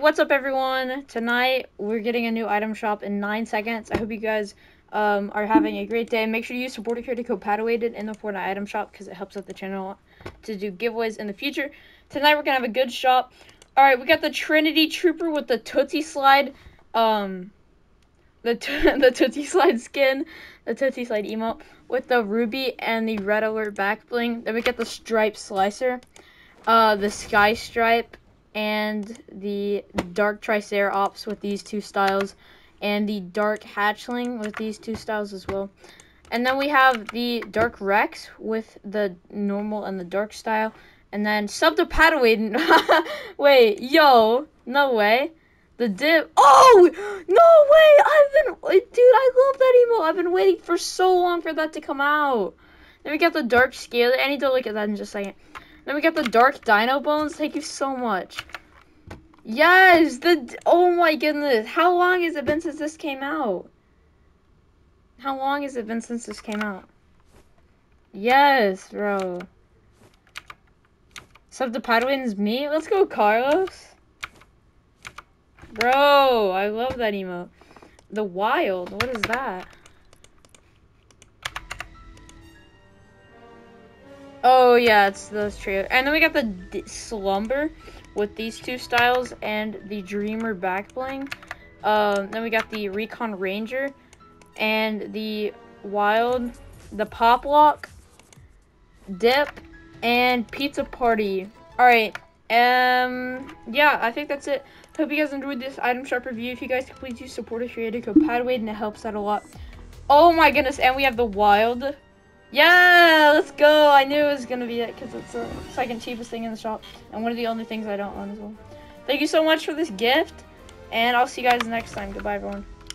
What's up, everyone? Tonight we're getting a new item shop in nine seconds. I hope you guys um, are having a great day. Make sure you use supporter code Padaw8n in the Fortnite item shop because it helps out the channel to do giveaways in the future. Tonight we're gonna have a good shop. All right, we got the Trinity Trooper with the Toosie Slide, um, the the Toosie Slide skin, the Toosie Slide emote with the Ruby and the Red Alert back bling. Then we get the Stripe Slicer, uh, the Sky Stripe and the Dark Triceratops with these two styles, and the Dark Hatchling with these two styles as well. And then we have the Dark Rex with the normal and the dark style. And then sub to Padawan. Wait, yo, no way. The dip. Oh, no way. I've been, dude, I love that emo. I've been waiting for so long for that to come out. Then we got the Dark Scaler. I need to look at that in just a second. Then we got the Dark Dino Bones. Thank you so much. Yes, the oh my goodness. How long has it been since this came out? How long has it been since this came out? Yes, bro. Sub the Padawan is me? Let's go, Carlos. Bro, I love that emote. The Wild, what is that? Oh, yeah, it's those trailer. And then we got the D Slumber with these two styles and the Dreamer back bling. Um, then we got the Recon Ranger and the Wild, the Pop Lock, Dip, and Pizza Party. Alright, um, yeah, I think that's it. Hope you guys enjoyed this item shop review. If you guys could please use supporter creator code Padaw8n and it helps out a lot. Oh my goodness, and we have the Wild. Yeah, let's go. I knew it was to be it because it's the second cheapest thing in the shop. And one of the only things I don't own as well. Thank you so much for this gift. And I'll see you guys next time. Goodbye, everyone.